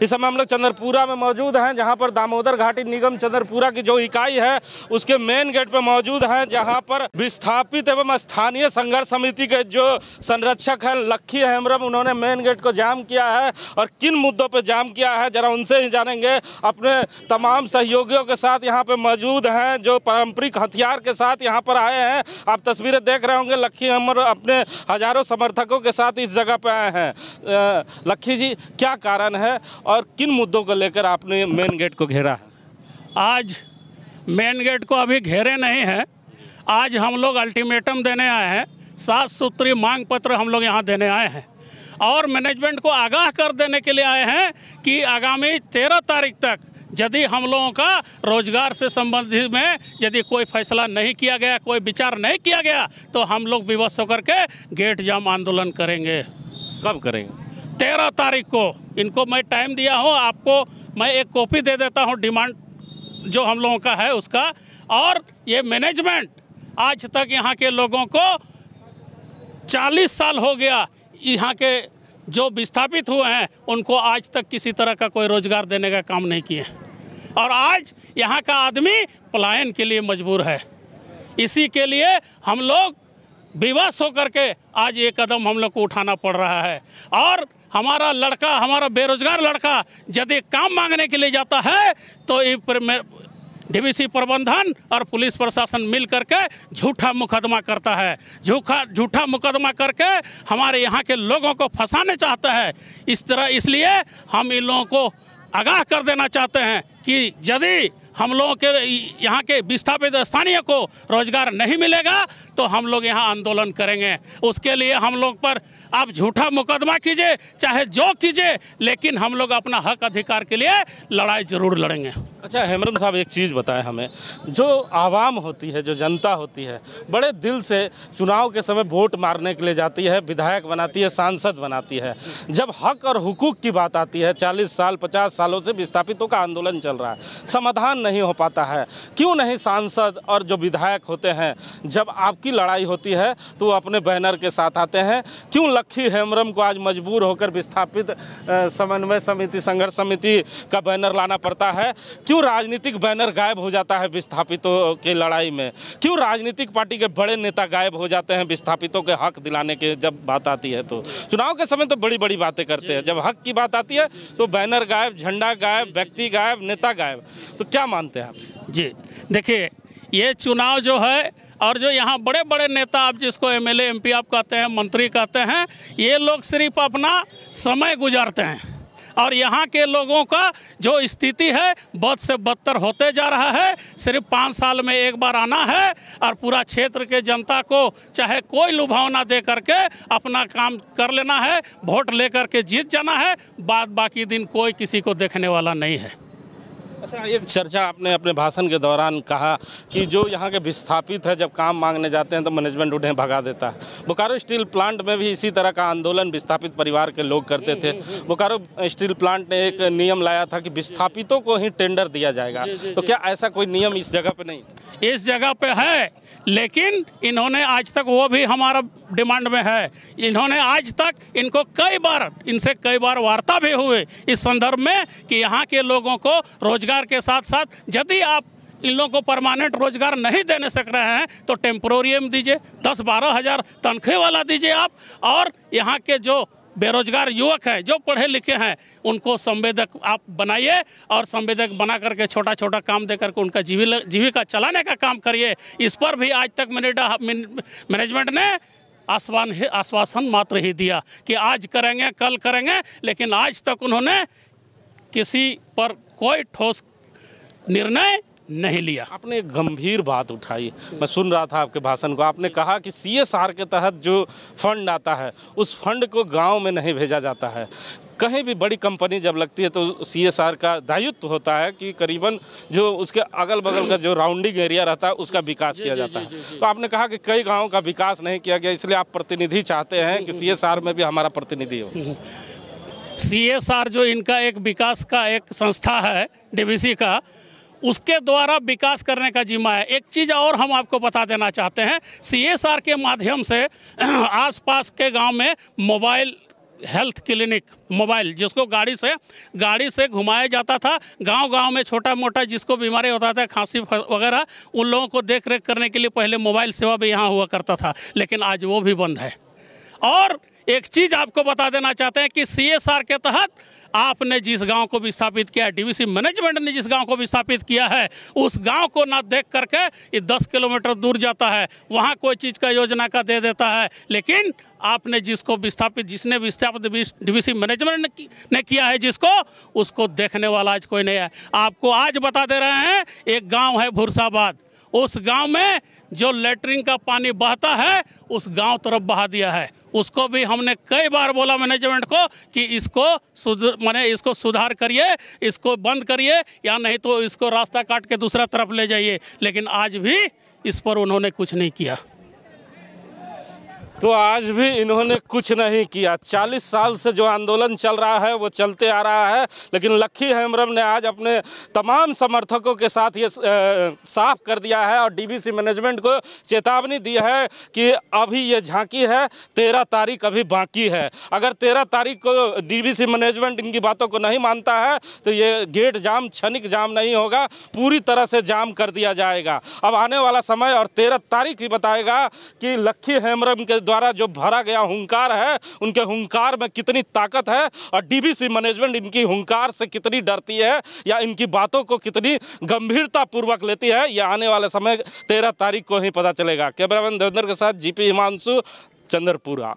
इस समय हम लोग चंद्रपुरा में मौजूद हैं, जहाँ पर दामोदर घाटी निगम चंद्रपुरा की जो इकाई है, उसके मेन गेट पर मौजूद हैं, जहाँ पर विस्थापित एवं स्थानीय संघर्ष समिति के जो संरक्षक हैं, लक्खी हेमरम, उन्होंने मेन गेट को जाम किया है और किन मुद्दों पर जाम किया है, जरा उनसे ही जानेंगे। अपने तमाम सहयोगियों के साथ यहाँ पे मौजूद हैं, जो पारंपरिक हथियार के साथ यहाँ पर आए हैं। आप तस्वीरें देख रहे होंगे, लक्खी हेमर अपने हज़ारों समर्थकों के साथ इस जगह पे आए हैं। लक्खी जी, क्या कारण है? और किन मुद्दों को लेकर आपने मेन गेट को घेरा? है आज मेन गेट को अभी घेरे नहीं हैं। आज हम लोग अल्टीमेटम देने आए हैं। सात सूत्री मांग पत्र हम लोग यहाँ देने आए हैं। और मैनेजमेंट को आगाह कर देने के लिए आए हैं कि आगामी तेरह तारीख तक यदि हम लोगों का रोज़गार से संबंधित में यदि कोई फैसला नहीं किया गया कोई विचार नहीं किया गया तो हम लोग विवश होकर के गेट जाम आंदोलन करेंगे। कब करेंगे? तेरह तारीख को। इनको मैं टाइम दिया हूँ, आपको मैं एक कॉपी दे देता हूँ डिमांड जो हम लोगों का है उसका। और ये मैनेजमेंट आज तक यहाँ के लोगों को 40 साल हो गया, यहाँ के जो विस्थापित हुए हैं, उनको आज तक किसी तरह का कोई रोज़गार देने का काम नहीं किए और आज यहाँ का आदमी पलायन के लिए मजबूर है। इसी के लिए हम लोग विवश होकर के आज ये कदम हम लोग को उठाना पड़ रहा है। और हमारा लड़का, हमारा बेरोजगार लड़का यदि काम मांगने के लिए जाता है तो ये डीवीसी प्रबंधन और पुलिस प्रशासन मिल करके झूठा मुकदमा करता है। झूठा झूठा मुकदमा करके हमारे यहाँ के लोगों को फंसाने चाहता है। इस तरह इसलिए हम इन लोगों को आगाह कर देना चाहते हैं कि यदि हम लोगों के यहाँ के विस्थापित स्थानीय को रोज़गार नहीं मिलेगा तो हम लोग यहाँ आंदोलन करेंगे। उसके लिए हम लोग पर आप झूठा मुकदमा कीजिए, चाहे जो कीजिए, लेकिन हम लोग अपना हक अधिकार के लिए लड़ाई ज़रूर लड़ेंगे। अच्छा हेमरम साहब, एक चीज़ बताएँ हमें। जो आवाम होती है, जो जनता होती है, बड़े दिल से चुनाव के समय वोट मारने के लिए जाती है, विधायक बनाती है, सांसद बनाती है। जब हक और हुकूक की बात आती है, चालीस साल, पचास सालों से विस्थापितों का आंदोलन चल रहा है, समाधान नहीं हो पाता है। क्यों नहीं सांसद और जो विधायक होते हैं, जब आपकी लड़ाई होती है तो वो अपने बैनर के साथ आते हैं। क्यों लक्खी हेमरम को आज मजबूर होकर विस्थापित समन्वय समिति, संघर्ष समिति का बैनर लाना पड़ता है? क्यों राजनीतिक बैनर गायब हो जाता है विस्थापितों के लड़ाई में? क्यों राजनीतिक पार्टी के बड़े नेता गायब हो जाते हैं विस्थापितों के हक दिलाने के जब बात आती है तो? चुनाव के समय तो बड़ी बड़ी बातें करते हैं। जब हक की बात आती है तो बैनर गायब, झंडा गायब, व्यक्ति गायब, नेता गायब। तो क्या मानते हैं आप? जी, देखिए, ये चुनाव जो है और जो यहाँ बड़े बड़े नेता आप जिसको एमएलए एमपी आप कहते हैं, मंत्री कहते हैं, ये लोग सिर्फ़ अपना समय गुजारते हैं। और यहाँ के लोगों का जो स्थिति है बद से बदतर होते जा रहा है। सिर्फ़ पाँच साल में एक बार आना है और पूरा क्षेत्र के जनता को चाहे कोई लुभावना दे करके अपना काम कर लेना है, वोट लेकर के जीत जाना है, बाद बाकी दिन कोई किसी को देखने वाला नहीं है। अच्छा एक चर्चा आपने अपने भाषण के दौरान कहा कि जो यहाँ के विस्थापित है जब काम मांगने जाते हैं तो मैनेजमेंट उन्हें भगा देता है। बोकारो स्टील प्लांट में भी इसी तरह का आंदोलन विस्थापित परिवार के लोग करते थे। बोकारो स्टील प्लांट ने एक नियम लाया था कि विस्थापितों को ही टेंडर दिया जाएगा। तो क्या ऐसा कोई नियम इस जगह पर नहीं? इस जगह पे है, लेकिन इन्होंने आज तक वो भी हमारा डिमांड में है। इन्होंने आज तक इनको कई बार, इनसे कई बार वार्ता भी हुए इस संदर्भ में कि यहाँ के लोगों को रोज़गार के साथ साथ यदि आप इन लोगों को परमानेंट रोज़गार नहीं देने सक रहे हैं तो टेम्पोरियम दीजिए, दस बारह हज़ार तनख्वाह वाला दीजिए आप, और यहाँ के जो बेरोजगार युवक हैं, जो पढ़े लिखे हैं, उनको संवेदक आप बनाइए और संवेदक बना करके छोटा छोटा काम दे करके उनका जीवी जीविका चलाने का काम करिए। इस पर भी आज तक मैनेजमेंट मैनेजमेंट ने आसवान ही आश्वासन मात्र ही दिया कि आज करेंगे, कल करेंगे, लेकिन आज तक उन्होंने किसी पर कोई ठोस निर्णय नहीं लिया। आपने एक गंभीर बात उठाई। मैं सुन रहा था आपके भाषण को। आपने कहा कि सीएसआर के तहत जो फंड आता है उस फंड को गाँव में नहीं भेजा जाता है। कहीं भी बड़ी कंपनी जब लगती है तो सीएसआर का दायित्व होता है कि करीबन जो उसके अगल बगल का जो राउंडिंग एरिया रहता है उसका विकास किया जाता है। तो आपने कहा कि कई गाँव का विकास नहीं किया गया इसलिए आप प्रतिनिधि चाहते हैं कि सीएसआर में भी हमारा प्रतिनिधि हो। सीएसआर जो इनका एक विकास का एक संस्था है डीवीसी का उसके द्वारा विकास करने का जिम्मा है। एक चीज़ और हम आपको बता देना चाहते हैं सीएसआर के माध्यम से आसपास के गाँव में मोबाइल हेल्थ क्लिनिक, मोबाइल, जिसको गाड़ी से गाड़ी से घुमाया जाता था। गाँव गाँव में छोटा मोटा जिसको बीमारी होता था, खांसी वगैरह, उन लोगों को देख रेख करने के लिए पहले मोबाइल सेवा भी यहाँ हुआ करता था, लेकिन आज वो भी बंद है। और एक चीज़ आपको बता देना चाहते हैं कि सीएसआर के तहत आपने जिस गाँव को विस्थापित किया है डीवीसी मैनेजमेंट ने जिस गाँव को विस्थापित किया है, उस गाँव को ना देख करके ये दस किलोमीटर दूर जाता है, वहाँ कोई चीज़ का योजना का दे देता है, लेकिन आपने जिसको विस्थापित जिसने विस्थापित डीवीसी मैनेजमेंट ने किया है जिसको, उसको देखने वाला आज कोई नहीं है। आपको आज बता दे रहे हैं, एक गाँव है भुरसाबाद। उस गाँव में जो लेटरिन का पानी बहता है, उस गाँव तरफ़ बहा दिया है। उसको भी हमने कई बार बोला मैनेजमेंट को कि इसको मैंने इसको सुधार करिए, इसको बंद करिए, या नहीं तो इसको रास्ता काट के दूसरा तरफ़ ले जाइए। लेकिन आज भी इस पर उन्होंने कुछ नहीं किया। तो आज भी इन्होंने कुछ नहीं किया। चालीस साल से जो आंदोलन चल रहा है, वो चलते आ रहा है। लेकिन लक्की हेम्ब्रम ने आज अपने तमाम समर्थकों के साथ ये साफ़ कर दिया है और डीबीसी मैनेजमेंट को चेतावनी दी है कि अभी ये झांकी है, तेरह तारीख अभी बाकी है। अगर तेरह तारीख को डीबीसी मैनेजमेंट इनकी बातों को नहीं मानता है तो ये गेट जाम, क्षणिक जाम नहीं होगा, पूरी तरह से जाम कर दिया जाएगा। अब आने वाला समय और तेरह तारीख ही बताएगा कि लक्खी हेम्ब्रम के द्वारा जो भरा गया हुंकार है, उनके हुंकार में कितनी ताकत है और डीबीसी मैनेजमेंट इनकी हुंकार से कितनी डरती है या इनकी बातों को कितनी गंभीरता पूर्वक लेती है यह आने वाले समय तेरह तारीख को ही पता चलेगा। कैमरामैन देवेंद्र के साथ जीपी हिमांशु चंद्रपुरा।